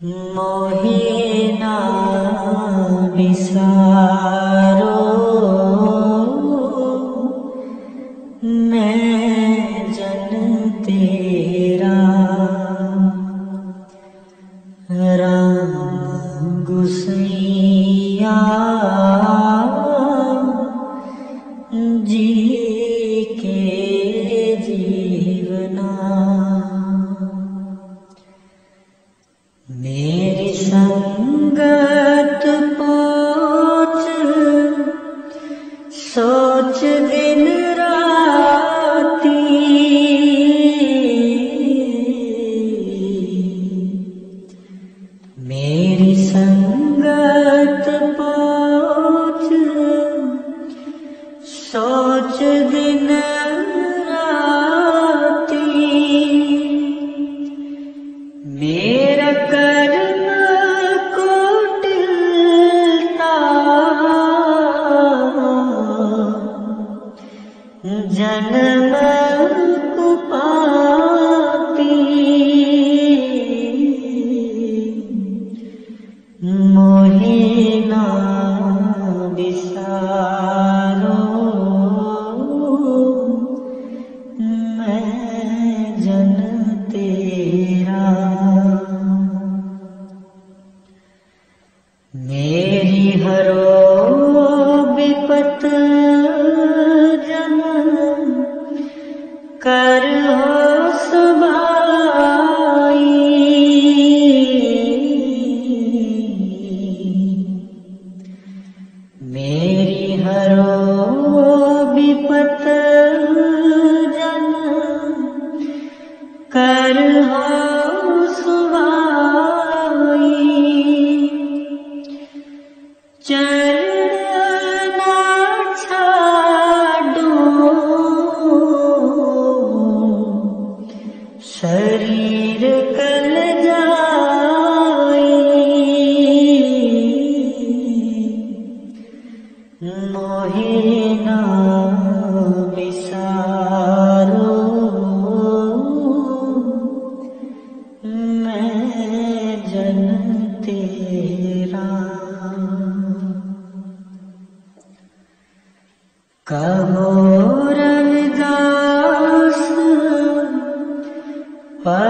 मोहिना विसारो। मैं जन तेरा राम गुसैया जी के जीवना मेरी संगत पोच सोच दिन राती मेरी संगत पोच सोच दिन जन्म मोहिना विसारो। मैं जन तेरा मेरी हरो कर हो। Bye.